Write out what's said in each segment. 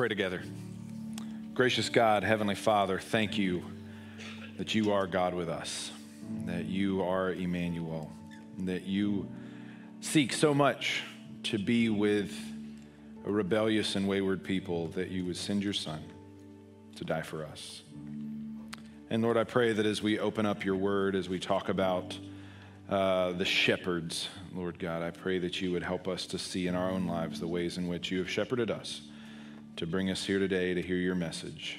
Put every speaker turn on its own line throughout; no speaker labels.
pray together. Gracious God, Heavenly Father, thank you that you are God with us, that you are Emmanuel, that you seek so much to be with a rebellious and wayward people, that you would send your Son to die for us. And Lord, I pray that as we open up your word, as we talk about uh, the shepherds, Lord God, I pray that you would help us to see in our own lives the ways in which you have shepherded us to bring us here today to hear your message,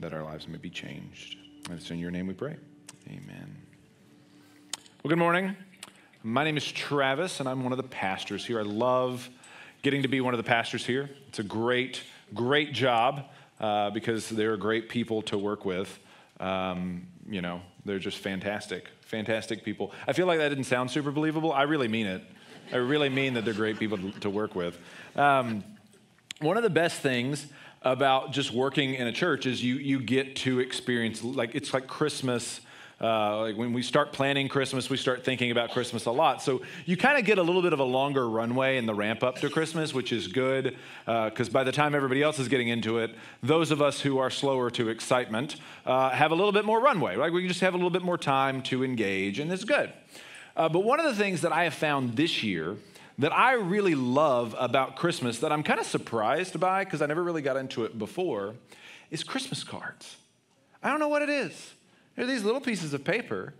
that our lives may be changed. And it's in your name we pray. Amen. Well, good morning. My name is Travis, and I'm one of the pastors here. I love getting to be one of the pastors here. It's a great, great job uh, because they're great people to work with. Um, you know, they're just fantastic, fantastic people. I feel like that didn't sound super believable. I really mean it. I really mean that they're great people to, work with. Um, one of the best things about just working in a church is you you get to experience like it's like Christmas. Uh, like when we start planning Christmas, we start thinking about Christmas a lot. So you kind of get a little bit of a longer runway in the ramp up to Christmas, which is good because uh, by the time everybody else is getting into it, those of us who are slower to excitement uh, have a little bit more runway. Right? We just have a little bit more time to engage, and it's good. Uh, but one of the things that I have found this year that I really love about Christmas that I'm kind of surprised by because I never really got into it before is Christmas cards. I don't know what it is. They're these little pieces of paper.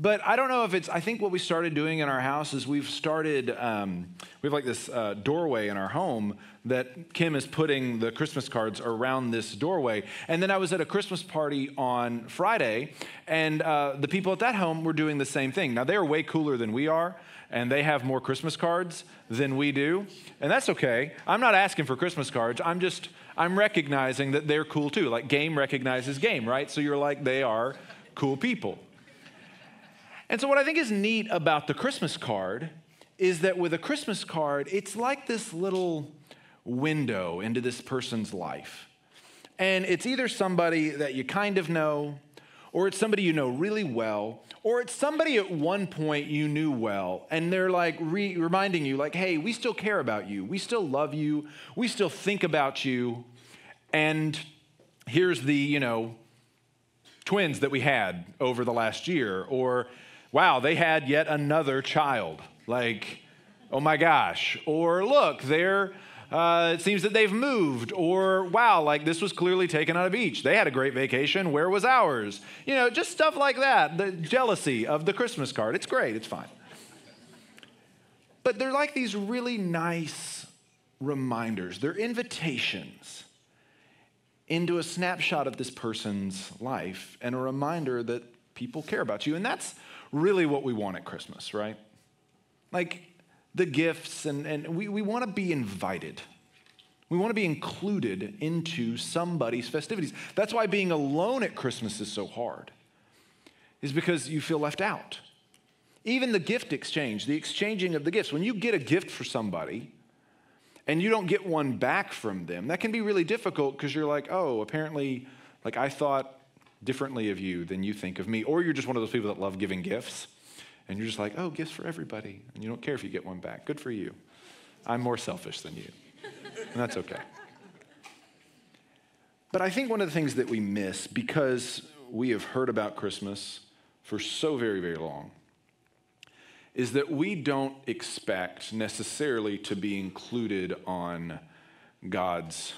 But I don't know if it's, I think what we started doing in our house is we've started, um, we have like this uh, doorway in our home that Kim is putting the Christmas cards around this doorway. And then I was at a Christmas party on Friday, and uh, the people at that home were doing the same thing. Now, they are way cooler than we are and they have more Christmas cards than we do. And that's okay. I'm not asking for Christmas cards. I'm just, I'm recognizing that they're cool too. Like game recognizes game, right? So you're like, they are cool people. And so what I think is neat about the Christmas card is that with a Christmas card, it's like this little window into this person's life. And it's either somebody that you kind of know, or it's somebody you know really well, or it's somebody at one point you knew well, and they're like re- reminding you, like, hey, we still care about you. We still love you. We still think about you. And here's the, you know, twins that we had over the last year. Or, wow, they had yet another child. Like, oh my gosh. Or, look, they're uh, it seems that they've moved, or wow, like this was clearly taken on a beach. They had a great vacation. Where was ours? You know, just stuff like that. The jealousy of the Christmas card. It's great, it's fine. But they're like these really nice reminders, they're invitations into a snapshot of this person's life and a reminder that people care about you. And that's really what we want at Christmas, right? Like, the gifts, and, and we, we want to be invited. We want to be included into somebody's festivities. That's why being alone at Christmas is so hard, is because you feel left out. Even the gift exchange, the exchanging of the gifts, when you get a gift for somebody and you don't get one back from them, that can be really difficult because you're like, oh, apparently, like I thought differently of you than you think of me. Or you're just one of those people that love giving gifts and you're just like, oh, gifts for everybody. And you don't care if you get one back. Good for you. I'm more selfish than you. And that's okay. But I think one of the things that we miss because we have heard about Christmas for so very, very long is that we don't expect necessarily to be included on God's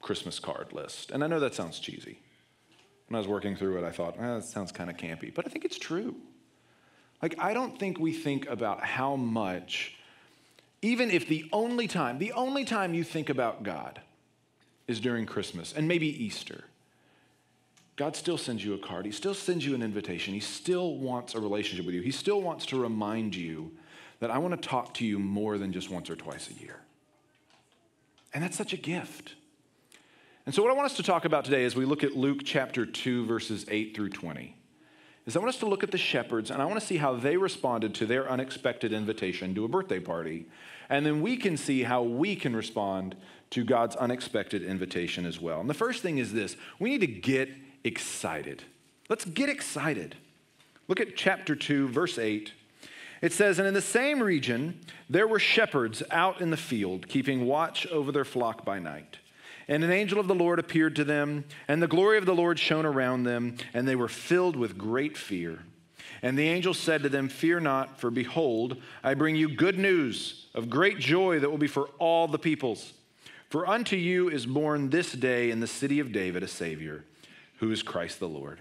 Christmas card list. And I know that sounds cheesy. When I was working through it, I thought, eh, that sounds kind of campy, but I think it's true. Like, I don't think we think about how much, even if the only time, the only time you think about God is during Christmas and maybe Easter, God still sends you a card. He still sends you an invitation. He still wants a relationship with you. He still wants to remind you that I want to talk to you more than just once or twice a year. And that's such a gift. And so, what I want us to talk about today is we look at Luke chapter 2, verses 8 through 20 is I want us to look at the shepherds and I want to see how they responded to their unexpected invitation to a birthday party. And then we can see how we can respond to God's unexpected invitation as well. And the first thing is this we need to get excited. Let's get excited. Look at chapter 2, verse 8. It says, And in the same region, there were shepherds out in the field, keeping watch over their flock by night. And an angel of the Lord appeared to them, and the glory of the Lord shone around them, and they were filled with great fear. And the angel said to them, Fear not, for behold, I bring you good news of great joy that will be for all the peoples. For unto you is born this day in the city of David a Savior, who is Christ the Lord.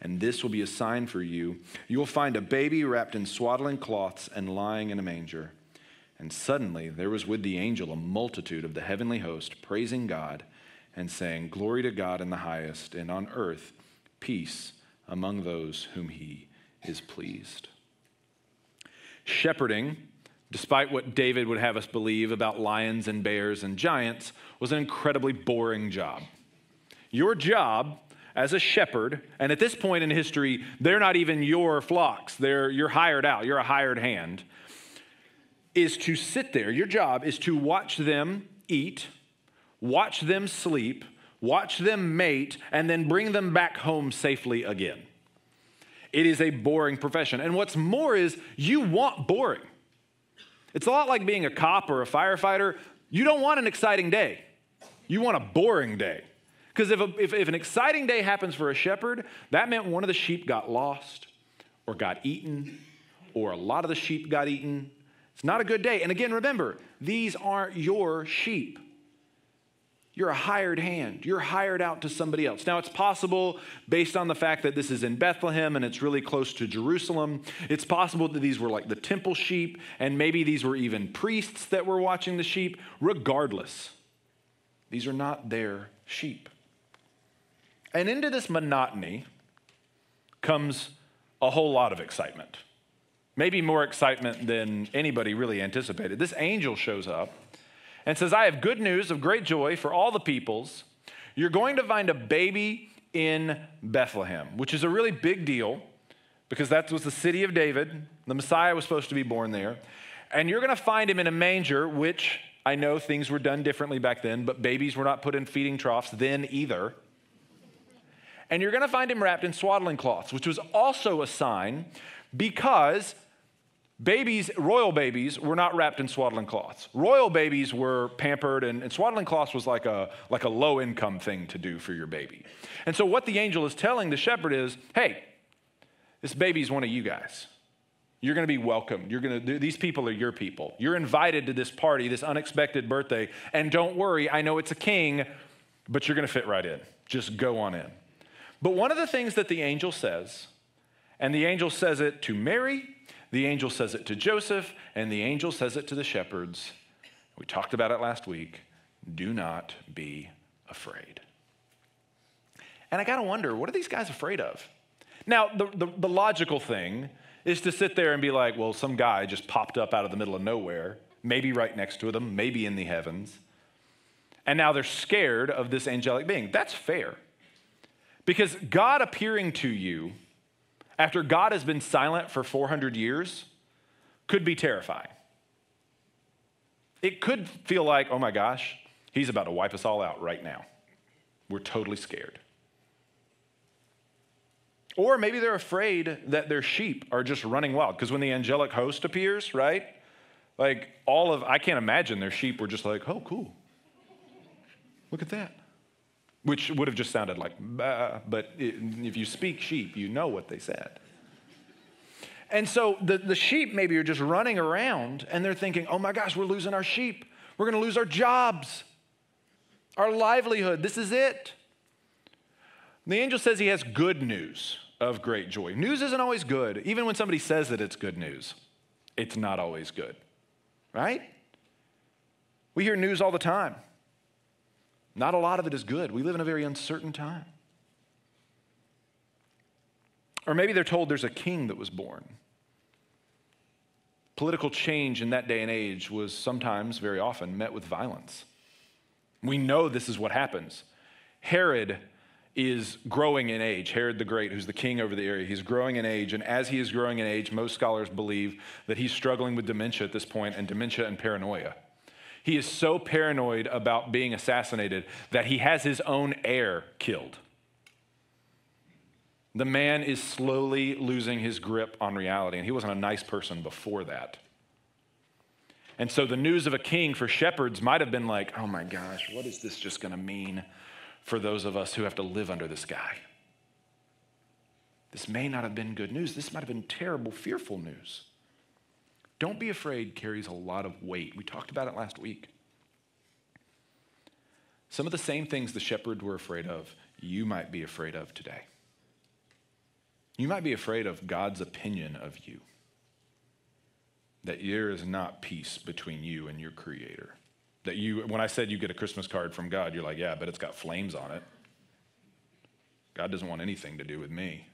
And this will be a sign for you. You will find a baby wrapped in swaddling cloths and lying in a manger. And suddenly there was with the angel a multitude of the heavenly host, praising God and saying, Glory to God in the highest, and on earth peace among those whom he is pleased. Shepherding, despite what David would have us believe about lions and bears and giants, was an incredibly boring job. Your job as a shepherd, and at this point in history, they're not even your flocks, they're, you're hired out, you're a hired hand is to sit there. Your job is to watch them eat, watch them sleep, watch them mate, and then bring them back home safely again. It is a boring profession. And what's more is you want boring. It's a lot like being a cop or a firefighter. You don't want an exciting day, you want a boring day. Because if, if, if an exciting day happens for a shepherd, that meant one of the sheep got lost or got eaten, or a lot of the sheep got eaten, not a good day. And again, remember, these aren't your sheep. You're a hired hand. You're hired out to somebody else. Now, it's possible, based on the fact that this is in Bethlehem and it's really close to Jerusalem, it's possible that these were like the temple sheep, and maybe these were even priests that were watching the sheep. Regardless, these are not their sheep. And into this monotony comes a whole lot of excitement maybe more excitement than anybody really anticipated. This angel shows up and says, I have good news of great joy for all the peoples. You're going to find a baby in Bethlehem, which is a really big deal because that was the city of David. The Messiah was supposed to be born there. And you're going to find him in a manger, which I know things were done differently back then, but babies were not put in feeding troughs then either. And you're going to find him wrapped in swaddling cloths, which was also a sign because Babies, royal babies, were not wrapped in swaddling cloths. Royal babies were pampered, and, and, swaddling cloths was like a, like a low income thing to do for your baby. And so, what the angel is telling the shepherd is hey, this baby is one of you guys. You're going to be welcomed. You're going to, these people are your people. You're invited to this party, this unexpected birthday. And don't worry, I know it's a king, but you're going to fit right in. Just go on in. But one of the things that the angel says, and the angel says it to Mary the angel says it to Joseph, and the angel says it to the shepherds. We talked about it last week. Do not be afraid. And I got to wonder, what are these guys afraid of? Now, the, the, the, logical thing is to sit there and be like, well, some guy just popped up out of the middle of nowhere, maybe right next to them, maybe in the heavens. And now they're scared of this angelic being. That's fair. Because God appearing to you after God has been silent for 400 years could be terrifying. It could feel like, oh my gosh, he's about to wipe us all out right now. We're totally scared. Or maybe they're afraid that their sheep are just running wild. Because when the angelic host appears, right? Like all of, I can't imagine their sheep were just like, oh, cool. Look at that which would have just sounded like, bah, but if you speak sheep, you know what they said. And so the, the sheep maybe are just running around and they're thinking, oh my gosh, we're losing our sheep. We're going to lose our jobs, our livelihood. This is it. The angel says he has good news of great joy. News isn't always good. Even when somebody says that it's good news, it's not always good, right? We hear news all the time. Not a lot of it is good. We live in a very uncertain time. Or maybe they're told there's a king that was born. Political change in that day and age was sometimes, very often, met with violence. We know this is what happens. Herod is growing in age. Herod the Great, who's the king over the area, he's growing in age. And as he is growing in age, most scholars believe that he's struggling with dementia at this point, and dementia and paranoia. He is so paranoid about being assassinated that he has his own heir killed. The man is slowly losing his grip on reality, and he wasn't a nice person before that. And so the news of a king for shepherds might have been like, oh my gosh, what is this just going to mean for those of us who have to live under this guy? This may not have been good news. This might have been terrible, fearful news. Don't be afraid carries a lot of weight. We talked about it last week. Some of the same things the shepherds were afraid of, you might be afraid of today. You might be afraid of God's opinion of you that there is not peace between you and your creator. That you, when I said you get a Christmas card from God, you're like, yeah, but it's got flames on it. God doesn't want anything to do with me.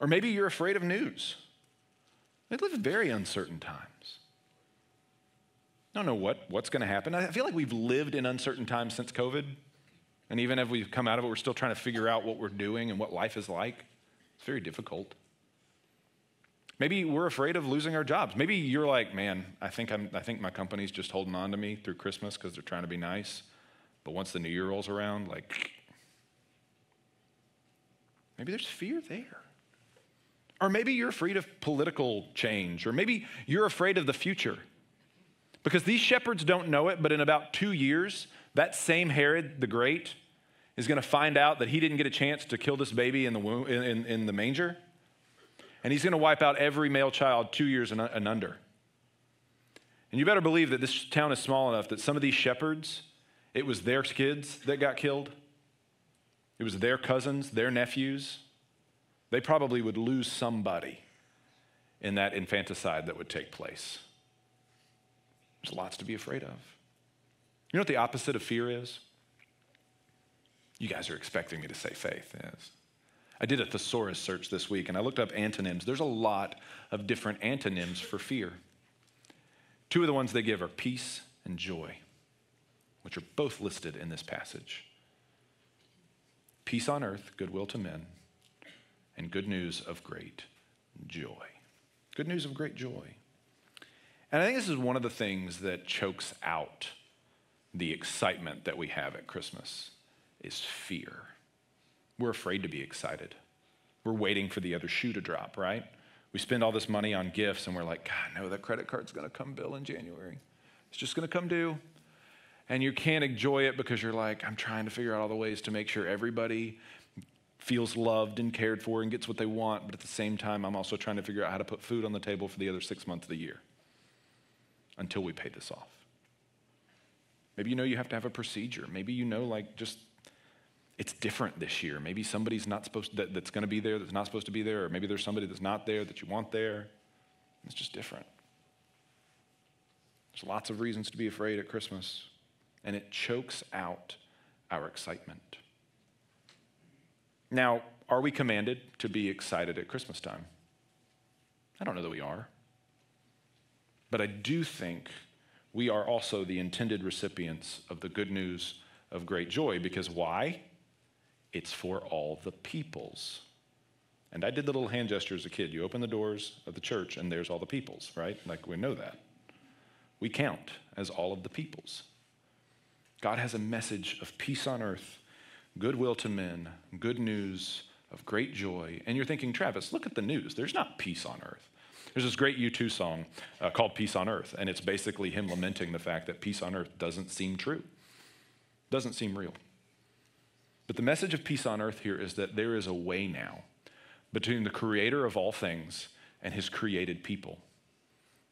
Or maybe you're afraid of news. We live in very uncertain times. I don't know what, what's going to happen. I feel like we've lived in uncertain times since COVID. And even as we've come out of it, we're still trying to figure out what we're doing and what life is like. It's very difficult. Maybe we're afraid of losing our jobs. Maybe you're like, man, I think, I'm, I think my company's just holding on to me through Christmas because they're trying to be nice. But once the new year rolls around, like, maybe there's fear there. Or maybe you're afraid of political change, or maybe you're afraid of the future. Because these shepherds don't know it, but in about two years, that same Herod the Great is going to find out that he didn't get a chance to kill this baby in the, womb, in, in the manger and he's going to wipe out every male child two years and, and under. And you better believe that this town is small enough that some of these shepherds, it was their kids that got killed. It was their cousins, their nephews. They probably would lose somebody in that infanticide that would take place. There's lots to be afraid of. You know what the opposite of fear is? You guys are expecting me to say faith, yes. I did a thesaurus search this week and I looked up antonyms. There's a lot of different antonyms for fear. Two of the ones they give are peace and joy, which are both listed in this passage. Peace on earth, goodwill to men, and good news of great joy. Good news of great joy. And I think this is one of the things that chokes out the excitement that we have at Christmas is fear. We're afraid to be excited. We're waiting for the other shoe to drop, right? We spend all this money on gifts and we're like, God, no, that credit card's gonna come bill in January. It's just gonna come due. And you can't enjoy it because you're like, I'm trying to figure out all the ways to make sure everybody feels loved and cared for and gets what they want. But at the same time, I'm also trying to figure out how to put food on the table for the other six months of the year until we pay this off. Maybe you know you have to have a procedure. Maybe you know, like, just it's different this year. Maybe somebody's not supposed to, that, that's going to be there that's not supposed to be there, or maybe there's somebody that's not there that you want there. It's just different. There's lots of reasons to be afraid at Christmas, and it chokes out our excitement. Now, are we commanded to be excited at Christmas time? I don't know that we are. But I do think we are also the intended recipients of the good news of great joy because why? it's for all the peoples. And I did the little hand gesture as a kid. You open the doors of the church, and there's all the peoples, right? Like we know that. We count as all of the peoples. God has a message of peace on earth, goodwill to men, good news of great joy. And you're thinking, Travis, look at the news. There's not peace on earth. There's this great U2 song uh, called Peace on Earth, and it's basically him lamenting the fact that peace on earth doesn't seem true, doesn't seem real. But the message of peace on earth here is that there is a way now between the creator of all things and his created people.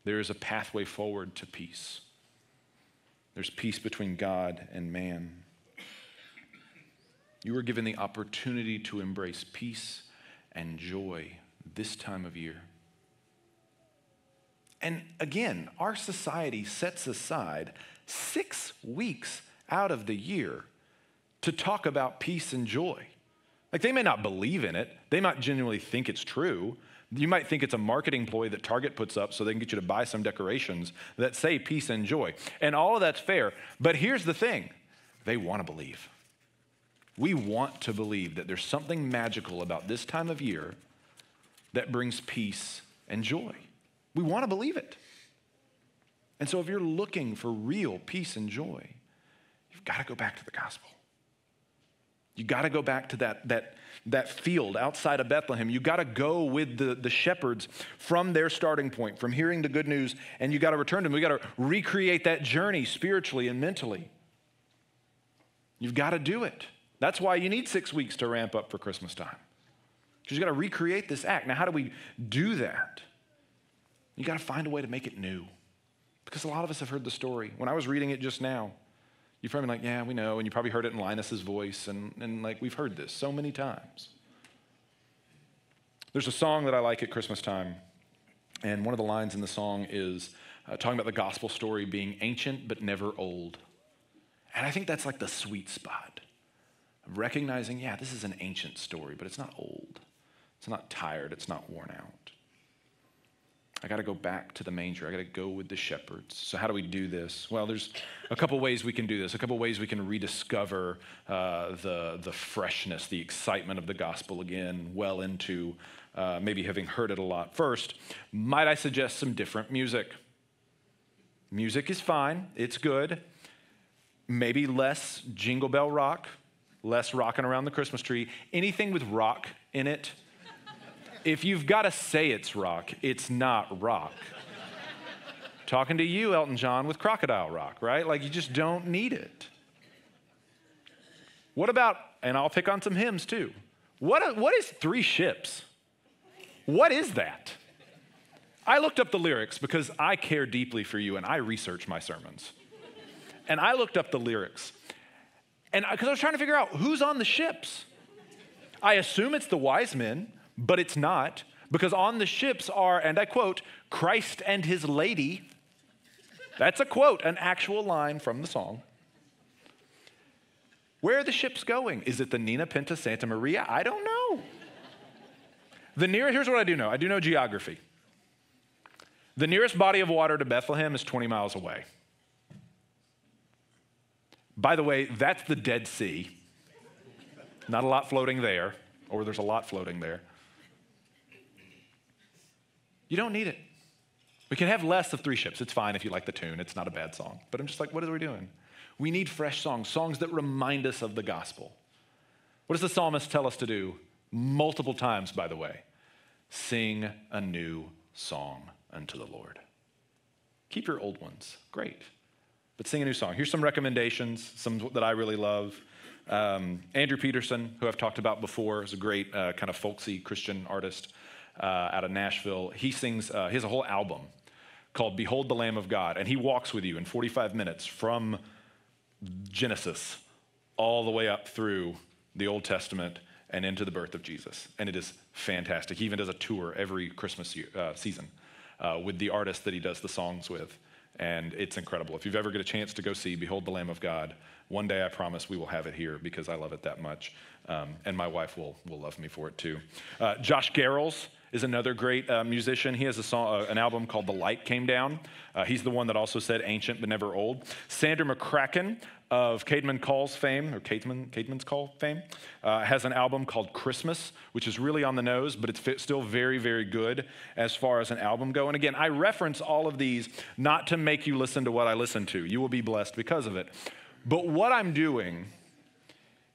There is a pathway forward to peace. There's peace between God and man. You are given the opportunity to embrace peace and joy this time of year. And again, our society sets aside six weeks out of the year to talk about peace and joy. Like they may not believe in it, they might genuinely think it's true. You might think it's a marketing ploy that Target puts up so they can get you to buy some decorations that say peace and joy. And all of that's fair. But here's the thing they want to believe. We want to believe that there's something magical about this time of year that brings peace and joy. We want to believe it. And so if you're looking for real peace and joy, you've got to go back to the gospel. You got to go back to that, that, that field outside of Bethlehem. You got to go with the, the shepherds from their starting point, from hearing the good news, and you got to return to them. We got to recreate that journey spiritually and mentally. You've got to do it. That's why you need six weeks to ramp up for Christmas time. Because you got to recreate this act. Now, how do we do that? You got to find a way to make it new. Because a lot of us have heard the story. When I was reading it just now, you're probably like, yeah, we know. And you probably heard it in Linus's voice. And, and like, we've heard this so many times. There's a song that I like at Christmas time. And one of the lines in the song is uh, talking about the gospel story being ancient but never old. And I think that's like the sweet spot recognizing, yeah, this is an ancient story, but it's not old. It's not tired. It's not worn out. I got to go back to the manger. I got to go with the shepherds. So, how do we do this? Well, there's a couple ways we can do this. A couple ways we can rediscover uh, the, the freshness, the excitement of the gospel again, well into uh, maybe having heard it a lot. First, might I suggest some different music? Music is fine, it's good. Maybe less jingle bell rock, less rocking around the Christmas tree. Anything with rock in it if you've got to say it's rock, it's not rock. Talking to you, Elton John, with Crocodile Rock, right? Like you just don't need it. What about, and I'll pick on some hymns too. What, what is three ships? What is that? I looked up the lyrics because I care deeply for you and I research my sermons. And I looked up the lyrics. And because I was trying to figure out who's on the ships. I assume it's the wise men but it's not, because on the ships are, and I quote, Christ and his lady. That's a quote, an actual line from the song. Where are the ships going? Is it the Nina Pinta Santa Maria? I don't know. The nearest, here's what I do know I do know geography. The nearest body of water to Bethlehem is 20 miles away. By the way, that's the Dead Sea. Not a lot floating there, or there's a lot floating there. You don't need it. We can have less of Three Ships. It's fine if you like the tune, it's not a bad song. But I'm just like, what are we doing? We need fresh songs, songs that remind us of the gospel. What does the psalmist tell us to do? Multiple times, by the way. Sing a new song unto the Lord. Keep your old ones, great. But sing a new song. Here's some recommendations, some that I really love. Um, Andrew Peterson, who I've talked about before, is a great uh, kind of folksy Christian artist uh, out of Nashville. He sings, uh, he has a whole album called Behold the Lamb of God, and he walks with you in 45 minutes from Genesis all the way up through the Old Testament and into the birth of Jesus. And it is fantastic. He even does a tour every Christmas year, uh, season uh, with the artist that he does the songs with. And it's incredible. If you've ever get a chance to go see Behold the Lamb of God, one day I promise we will have it here because I love it that much. Um, and my wife will, will love me for it too. Uh, Josh Garrels is another great uh, musician. He has a song, uh, an album called The Light Came Down. Uh, he's the one that also said ancient but never old. Sandra McCracken of Caedmon Call's fame, or Caedmon, Caedmon's Call fame, uh, has an album called Christmas, which is really on the nose, but it's still very, very good as far as an album go. And again, I reference all of these not to make you listen to what I listen to. You will be blessed because of it. But what I'm doing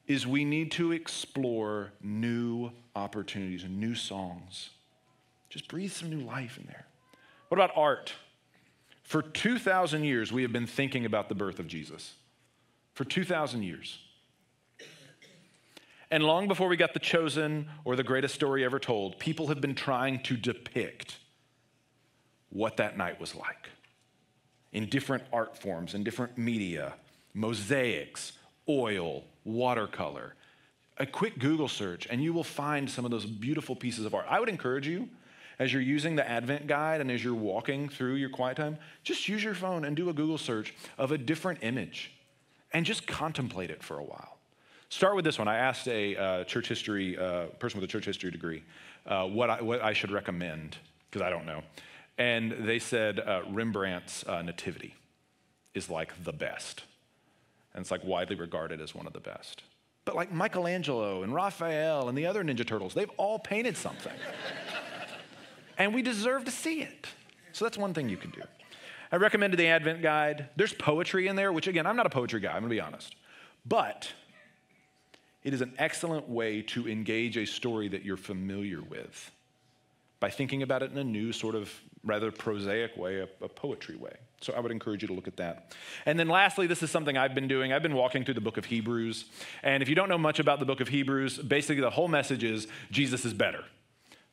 is we need to explore new opportunities and new songs just breathe some new life in there. What about art? For 2,000 years, we have been thinking about the birth of Jesus. For 2,000 years. And long before we got The Chosen or The Greatest Story Ever Told, people have been trying to depict what that night was like in different art forms, in different media, mosaics, oil, watercolor. A quick Google search, and you will find some of those beautiful pieces of art. I would encourage you as you're using the Advent guide and as you're walking through your quiet time, just use your phone and do a Google search of a different image and just contemplate it for a while. Start with this one. I asked a uh, church history uh, person with a church history degree uh, what, I, what I should recommend, because I don't know. And they said uh, Rembrandt's uh, Nativity is like the best. And it's like widely regarded as one of the best. But like Michelangelo and Raphael and the other Ninja Turtles, they've all painted something and we deserve to see it. So that's one thing you can do. I recommended the Advent Guide. There's poetry in there, which again, I'm not a poetry guy, I'm gonna be honest. But it is an excellent way to engage a story that you're familiar with by thinking about it in a new, sort of rather prosaic way, a, a, poetry way. So I would encourage you to look at that. And then lastly, this is something I've been doing. I've been walking through the book of Hebrews. And if you don't know much about the book of Hebrews, basically the whole message is Jesus is better.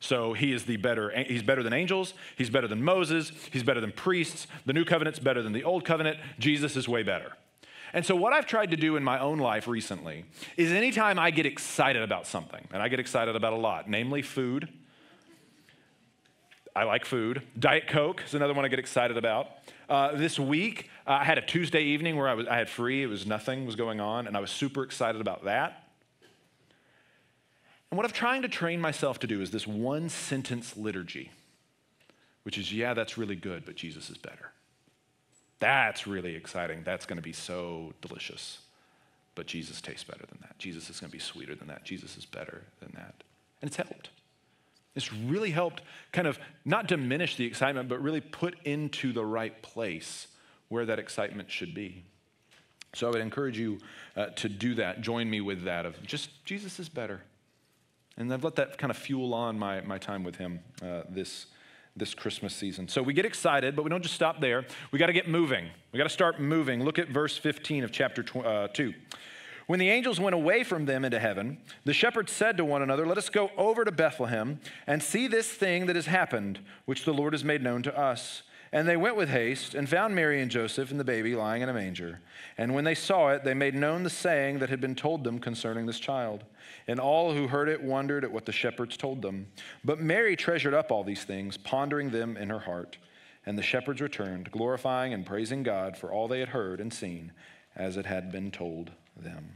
So he is the better, he's better than angels, he's better than Moses, he's better than priests. The new covenant's better than the old covenant. Jesus is way better. And so, what I've tried to do in my own life recently is anytime I get excited about something, and I get excited about a lot, namely food, I like food. Diet Coke is another one I get excited about. Uh, this week, uh, I had a Tuesday evening where I, was, I had free, it was nothing was going on, and I was super excited about that. And what I'm trying to train myself to do is this one sentence liturgy, which is, yeah, that's really good, but Jesus is better. That's really exciting. That's going to be so delicious. But Jesus tastes better than that. Jesus is going to be sweeter than that. Jesus is better than that. And it's helped. It's really helped kind of not diminish the excitement, but really put into the right place where that excitement should be. So I would encourage you uh, to do that. Join me with that of just Jesus is better. And I've let that kind of fuel on my, my time with him uh, this this Christmas season. So we get excited, but we don't just stop there. We got to get moving. We got to start moving. Look at verse 15 of chapter tw- uh, 2. When the angels went away from them into heaven, the shepherds said to one another, Let us go over to Bethlehem and see this thing that has happened, which the Lord has made known to us. And they went with haste and found Mary and Joseph and the baby lying in a manger. And when they saw it, they made known the saying that had been told them concerning this child. And all who heard it wondered at what the shepherds told them. But Mary treasured up all these things, pondering them in her heart. And the shepherds returned, glorifying and praising God for all they had heard and seen, as it had been told them.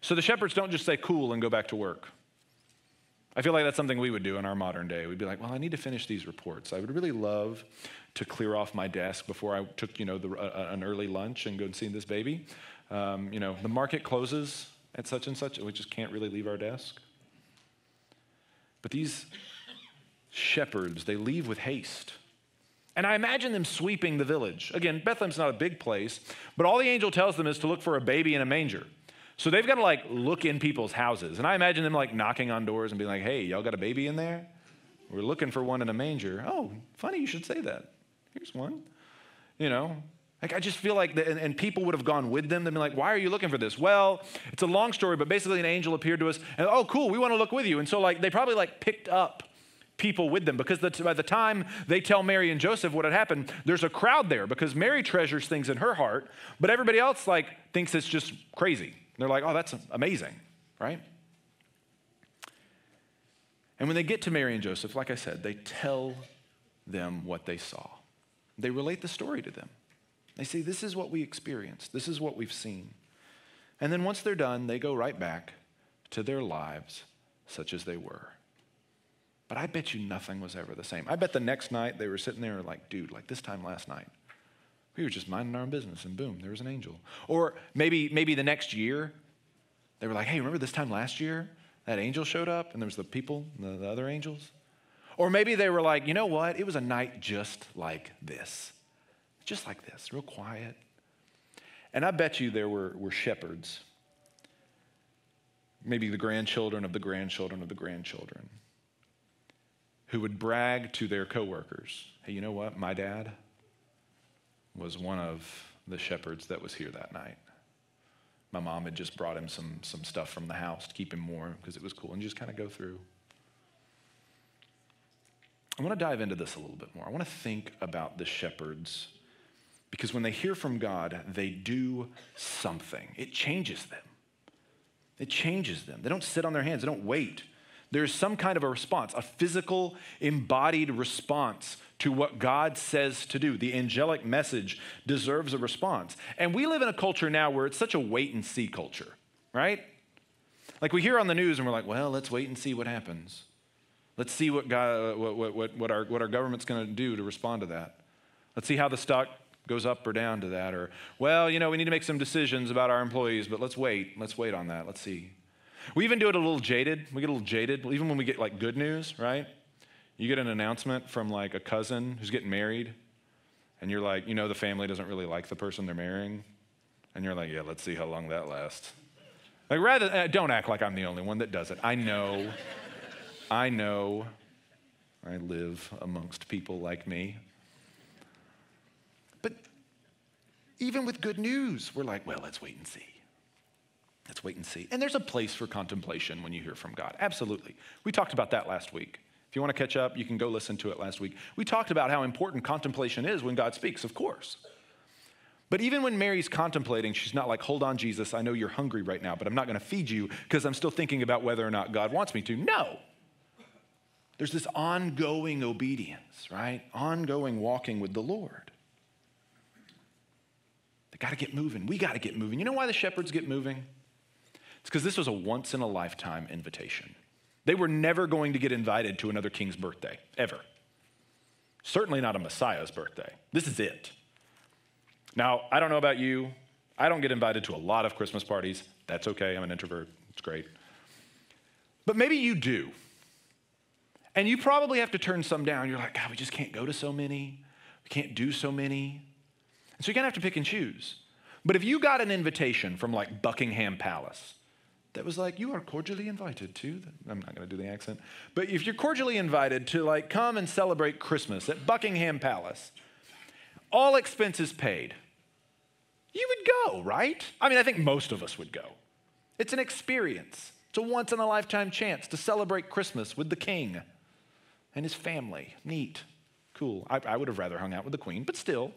So the shepherds don't just say cool and go back to work. I feel like that's something we would do in our modern day. We'd be like, well, I need to finish these reports. I would really love to clear off my desk before I took, you know, the, uh, an early lunch and go and see this baby. Um, you know, the market closes at such and such, and we just can't really leave our desk. But these shepherds, they leave with haste. And I imagine them sweeping the village. Again, Bethlehem's not a big place, but all the angel tells them is to look for a baby in a manger. So they've got to like look in people's houses. And I imagine them like knocking on doors and being like, hey, y'all got a baby in there? We're looking for one in a manger. Oh, funny you should say that. Here's one. You know, like, I just feel like, the, and, and, people would have gone with them. They'd be like, why are you looking for this? Well, it's a long story, but basically an angel appeared to us, and oh, cool, we want to look with you. And so, like, they probably like picked up people with them because the, by the time they tell Mary and Joseph what had happened, there's a crowd there because Mary treasures things in her heart, but everybody else like thinks it's just crazy. They're like, oh, that's amazing, right? And when they get to Mary and Joseph, like I said, they tell them what they saw. They relate the story to them. They say, This is what we experienced, this is what we've seen. And then once they're done, they go right back to their lives such as they were. But I bet you nothing was ever the same. I bet the next night they were sitting there like, dude, like this time last night, we were just minding our own business and boom, there was an angel. Or maybe, maybe the next year, they were like, hey, remember this time last year? That angel showed up and there was the people, the, the other angels. Or maybe they were like, you know what? It was a night just like this just like this, real quiet. And I bet you there were, were shepherds, maybe the grandchildren of the grandchildren of the grandchildren, who would brag to their coworkers, hey, you know what? My dad was one of the shepherds that was here that night. My mom had just brought him some, some stuff from the house to keep him warm because it was cool, and just kind of go through. I want to dive into this a little bit more. I want to think about the shepherds because when they hear from God, they do something. It changes them. It changes them. They don't sit on their hands, they don't wait. There's some kind of a response, a physical, embodied response to what God says to do. The angelic message deserves a response. And we live in a culture now where it's such a wait and see culture, right? Like we hear on the news and we're like, well, let's wait and see what happens. Let's see what, God, what, what, what, our, what our government's going to do to respond to that. Let's see how the stock goes up or down to that. Or, well, you know, we need to make some decisions about our employees, but let's wait. Let's wait on that. Let's see. We even do it a little jaded. We get a little jaded, even when we get like good news, right? You get an announcement from like a cousin who's getting married, and you're like, you know, the family doesn't really like the person they're marrying. And you're like, yeah, let's see how long that lasts. Like rather, uh, don't act like I'm the only one that does it. I know, I know, I live amongst people like me. But even with good news, we're like, well, let's wait and see. Let's wait and see. And there's a place for contemplation when you hear from God. Absolutely. We talked about that last week. If you want to catch up, you can go listen to it last week. We talked about how important contemplation is when God speaks, of course. But even when Mary's contemplating, she's not like, hold on, Jesus, I know you're hungry right now, but I'm not going to feed you because I'm still thinking about whether or not God wants me to. No. There's this ongoing obedience, right? Ongoing walking with the Lord. They got to get moving. We got to get moving. You know why the shepherds get moving? It's because this was a once in a lifetime invitation. They were never going to get invited to another king's birthday, ever. Certainly not a Messiah's birthday. This is it. Now, I don't know about you. I don't get invited to a lot of Christmas parties. That's okay. I'm an introvert. It's great. But maybe you do. And you probably have to turn some down. You're like, God, we just can't go to so many. We can't do so many. And so you're going to have to pick and choose. But if you got an invitation from like Buckingham Palace, that was like, you are cordially invited to, I'm not going to do the accent, but if you're cordially invited to like come and celebrate Christmas at Buckingham Palace, all expenses paid, you would go, right? I mean, I think most of us would go. It's an experience, it's a once in a lifetime chance to celebrate Christmas with the king and his family. Neat, cool. I, I would have rather hung out with the queen, but still.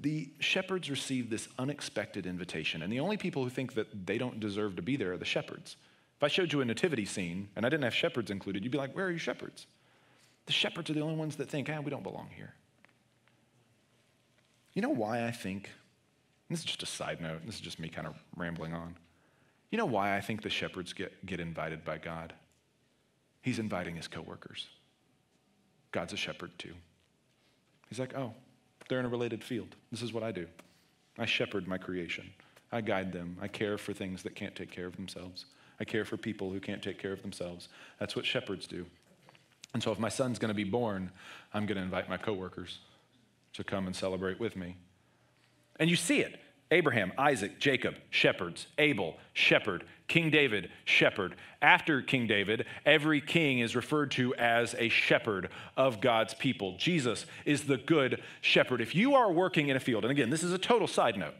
the shepherds receive this unexpected invitation, and the only people who think that they don't deserve to be there are the shepherds. If I showed you a nativity scene and I didn't have shepherds included, you'd be like, Where are your shepherds? The shepherds are the only ones that think, ah, we don't belong here. You know why I think, this is just a side note, this is just me kind of rambling on. You know why I think the shepherds get, get invited by God? He's inviting his coworkers. God's a shepherd too. He's like, oh, they're in a related field. This is what I do. I shepherd my creation. I guide them. I care for things that can't take care of themselves. I care for people who can't take care of themselves. That's what shepherds do. And so if my son's going to be born, I'm going to invite my coworkers to come and celebrate with me. And you see it. Abraham, Isaac, Jacob, shepherds, Abel, shepherd, King David, shepherd. After King David, every king is referred to as a shepherd of God's people. Jesus is the good shepherd. If you are working in a field, and again, this is a total side note,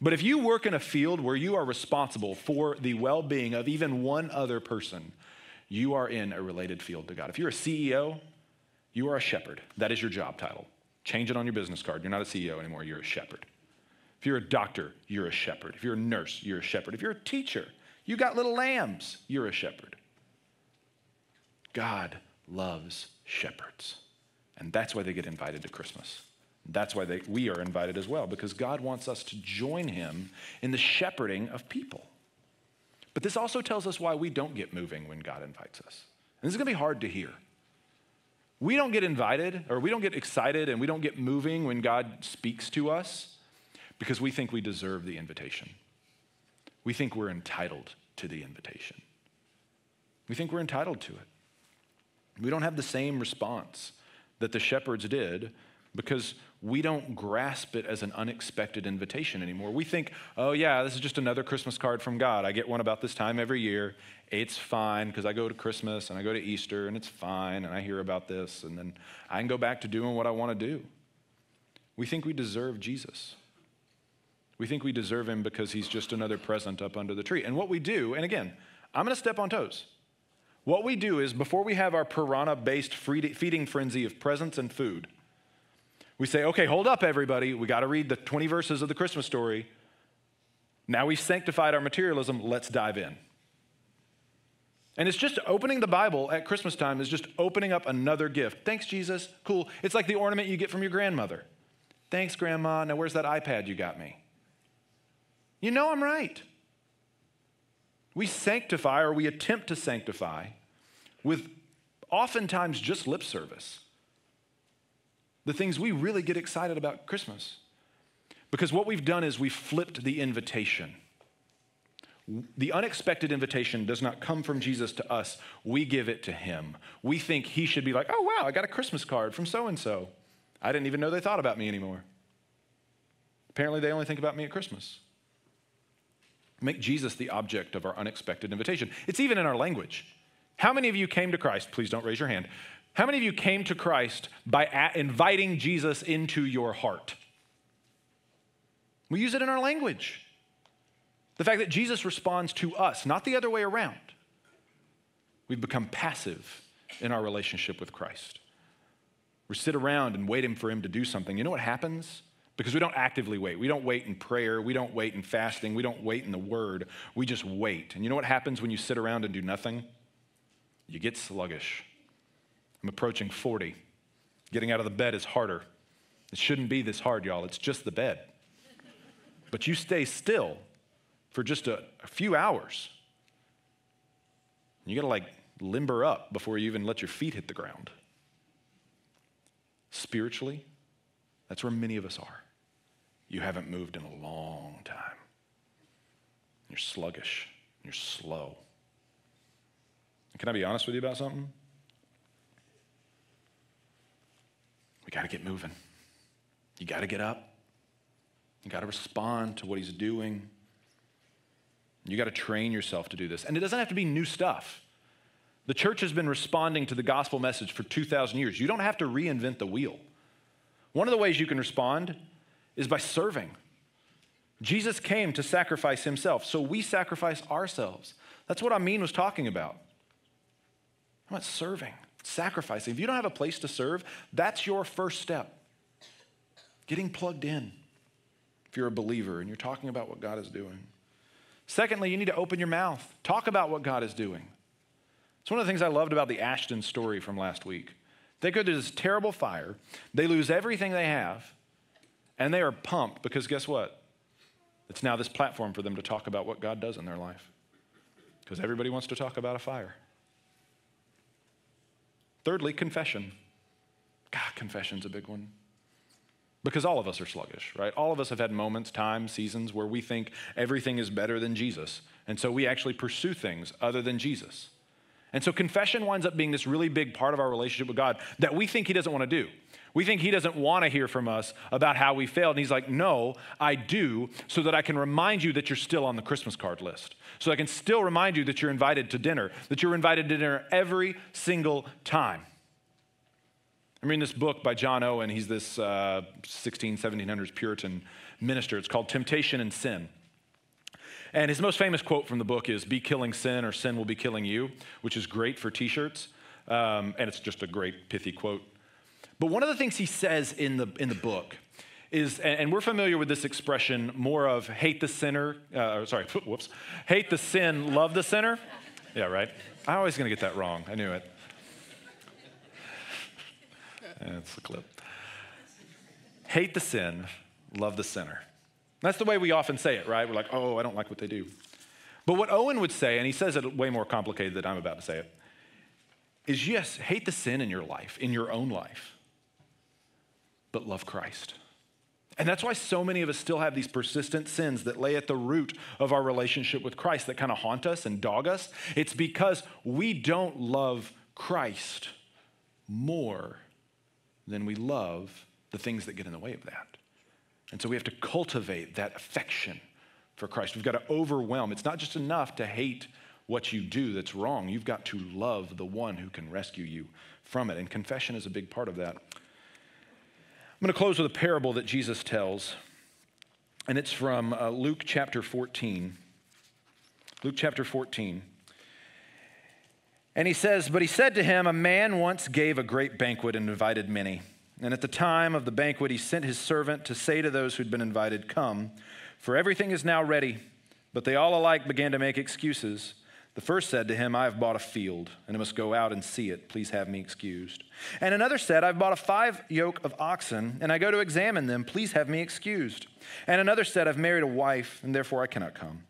but if you work in a field where you are responsible for the well being of even one other person, you are in a related field to God. If you're a CEO, you are a shepherd. That is your job title. Change it on your business card. You're not a CEO anymore, you're a shepherd. If you're a doctor, you're a shepherd. If you're a nurse, you're a shepherd. If you're a teacher, you got little lambs, you're a shepherd. God loves shepherds. And that's why they get invited to Christmas. That's why they, we are invited as well, because God wants us to join Him in the shepherding of people. But this also tells us why we don't get moving when God invites us. And this is going to be hard to hear. We don't get invited, or we don't get excited, and we don't get moving when God speaks to us because we think we deserve the invitation. We think we're entitled to the invitation. We think we're entitled to it. We don't have the same response that the shepherds did because we don't grasp it as an unexpected invitation anymore. We think, oh, yeah, this is just another Christmas card from God. I get one about this time every year. It's fine because I go to Christmas and I go to Easter and it's fine and I hear about this and then I can go back to doing what I want to do. We think we deserve Jesus. We think we deserve him because he's just another present up under the tree. And what we do, and again, I'm going to step on toes. What we do is before we have our piranha based feeding frenzy of presents and food, we say, okay, hold up, everybody. We got to read the 20 verses of the Christmas story. Now we've sanctified our materialism. Let's dive in. And it's just opening the Bible at Christmas time is just opening up another gift. Thanks, Jesus. Cool. It's like the ornament you get from your grandmother. Thanks, Grandma. Now, where's that iPad you got me? You know I'm right. We sanctify or we attempt to sanctify with oftentimes just lip service. The things we really get excited about Christmas. Because what we've done is we've flipped the invitation. The unexpected invitation does not come from Jesus to us. We give it to him. We think he should be like, oh, wow, I got a Christmas card from so and so. I didn't even know they thought about me anymore. Apparently, they only think about me at Christmas. Make Jesus the object of our unexpected invitation. It's even in our language. How many of you came to Christ? Please don't raise your hand. How many of you came to Christ by inviting Jesus into your heart? We use it in our language. The fact that Jesus responds to us, not the other way around. We've become passive in our relationship with Christ. We sit around and wait for him to do something. You know what happens? Because we don't actively wait. We don't wait in prayer. We don't wait in fasting. We don't wait in the word. We just wait. And you know what happens when you sit around and do nothing? You get sluggish. I'm approaching 40. Getting out of the bed is harder. It shouldn't be this hard, y'all. It's just the bed. But you stay still for just a, a few hours. You got to like limber up before you even let your feet hit the ground. Spiritually, that's where many of us are. You haven't moved in a long time. You're sluggish. You're slow. Can I be honest with you about something? We got to get moving. You got to get up. You got to respond to what he's doing. You got to train yourself to do this. And it doesn't have to be new stuff. The church has been responding to the gospel message for 2,000 years. You don't have to reinvent the wheel. One of the ways you can respond is by serving. Jesus came to sacrifice himself, so we sacrifice ourselves. That's what Amin was talking about. How about serving, sacrificing? If you don't have a place to serve, that's your first step. Getting plugged in if you're a believer and you're talking about what God is doing. Secondly, you need to open your mouth. Talk about what God is doing. It's one of the things I loved about the Ashton story from last week. They go through this terrible fire, they lose everything they have, and they are pumped because guess what? It's now this platform for them to talk about what God does in their life. Because everybody wants to talk about a fire. Thirdly, confession. God, confession's a big one. Because all of us are sluggish, right? All of us have had moments, times, seasons where we think everything is better than Jesus. And so we actually pursue things other than Jesus. And so confession winds up being this really big part of our relationship with God that we think He doesn't want to do. We think He doesn't want to hear from us about how we failed. And He's like, No, I do, so that I can remind you that you're still on the Christmas card list. So I can still remind you that you're invited to dinner, that you're invited to dinner every single time. I'm reading this book by John Owen. He's this uh, 16, 1700s Puritan minister. It's called Temptation and Sin. And his most famous quote from the book is Be killing sin, or sin will be killing you, which is great for t shirts. Um, and it's just a great, pithy quote. But one of the things he says in the, in the book is, and we're familiar with this expression more of hate the sinner, uh, sorry, whoops, hate the sin, love the sinner. Yeah, right? I'm always going to get that wrong. I knew it. That's the clip. Hate the sin, love the sinner. That's the way we often say it, right? We're like, oh, I don't like what they do. But what Owen would say, and he says it way more complicated than I'm about to say it, is yes, hate the sin in your life, in your own life, but love Christ. And that's why so many of us still have these persistent sins that lay at the root of our relationship with Christ that kind of haunt us and dog us. It's because we don't love Christ more than we love the things that get in the way of that. And so we have to cultivate that affection for Christ. We've got to overwhelm. It's not just enough to hate what you do that's wrong. You've got to love the one who can rescue you from it. And confession is a big part of that. I'm going to close with a parable that Jesus tells, and it's from uh, Luke chapter 14. Luke chapter 14. And he says, But he said to him, A man once gave a great banquet and invited many. And at the time of the banquet, he sent his servant to say to those who'd been invited, Come, for everything is now ready. But they all alike began to make excuses. The first said to him, I have bought a field, and I must go out and see it. Please have me excused. And another said, I've bought a five yoke of oxen, and I go to examine them. Please have me excused. And another said, I've married a wife, and therefore I cannot come.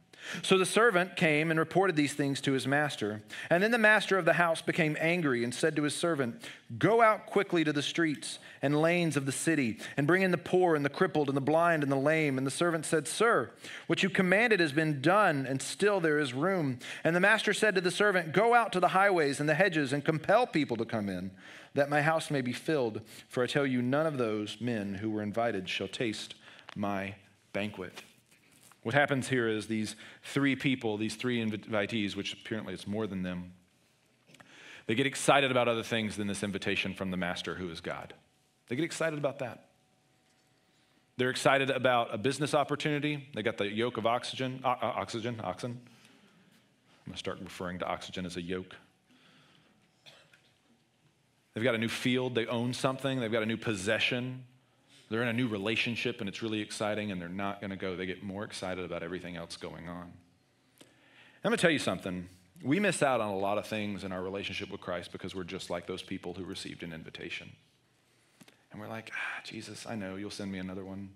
So the servant came and reported these things to his master. And then the master of the house became angry and said to his servant, Go out quickly to the streets and lanes of the city, and bring in the poor and the crippled and the blind and the lame. And the servant said, Sir, what you commanded has been done, and still there is room. And the master said to the servant, Go out to the highways and the hedges and compel people to come in, that my house may be filled. For I tell you, none of those men who were invited shall taste my banquet. What happens here is these three people, these three invitees, which apparently it's more than them, they get excited about other things than this invitation from the master who is God. They get excited about that. They're excited about a business opportunity. They got the yoke of oxygen, uh, oxygen, oxen. I'm going to start referring to oxygen as a yoke. They've got a new field, they own something, they've got a new possession. They're in a new relationship and it's really exciting, and they're not going to go. They get more excited about everything else going on. I'm going to tell you something. We miss out on a lot of things in our relationship with Christ because we're just like those people who received an invitation. And we're like, ah, Jesus, I know you'll send me another one.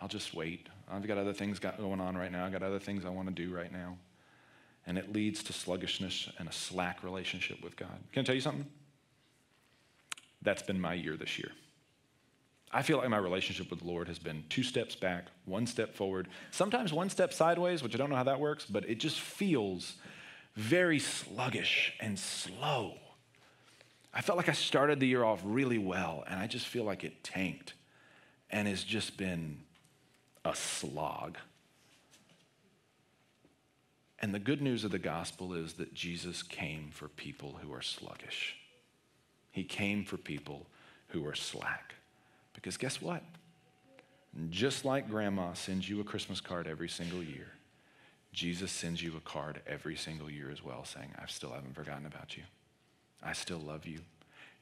I'll just wait. I've got other things got going on right now. I've got other things I want to do right now. And it leads to sluggishness and a slack relationship with God. Can I tell you something? That's been my year this year. I feel like my relationship with the Lord has been two steps back, one step forward, sometimes one step sideways, which I don't know how that works, but it just feels very sluggish and slow. I felt like I started the year off really well, and I just feel like it tanked and has just been a slog. And the good news of the gospel is that Jesus came for people who are sluggish. He came for people who are slack. Because guess what? Just like grandma sends you a Christmas card every single year, Jesus sends you a card every single year as well, saying, I still haven't forgotten about you. I still love you.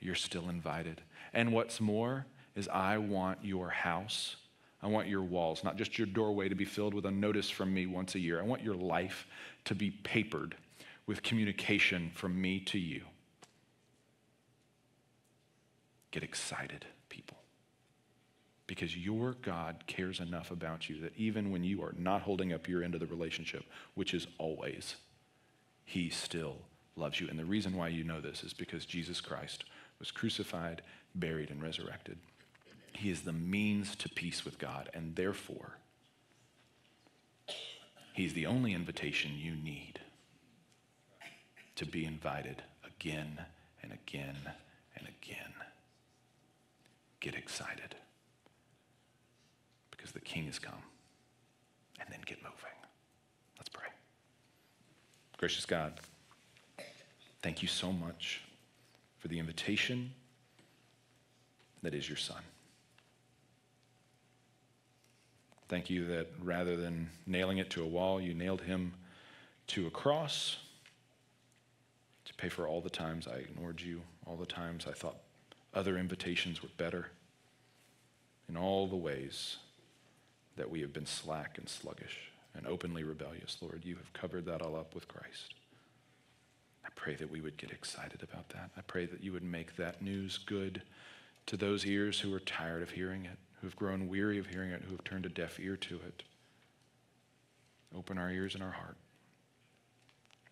You're still invited. And what's more is, I want your house, I want your walls, not just your doorway, to be filled with a notice from me once a year. I want your life to be papered with communication from me to you. Get excited, because your God cares enough about you that even when you are not holding up your end of the relationship, which is always, He still loves you. And the reason why you know this is because Jesus Christ was crucified, buried, and resurrected. He is the means to peace with God, and therefore, He's the only invitation you need to be invited again and again and again. Get excited because the king has come. And then get moving. Let's pray. Gracious God, thank you so much for the invitation that is your son. Thank you that rather than nailing it to a wall, you nailed him to a cross to pay for all the times I ignored you, all the times I thought other invitations were better, in all the ways that we have been slack and sluggish and openly rebellious, Lord. You have covered that all up with Christ. I pray that we would get excited about that. I pray that you would make that news good to those ears who are tired of hearing it, who have grown weary of hearing it, who have turned a deaf ear to it. Open our ears and our heart.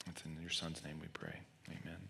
It's in your Son's name we pray. Amen.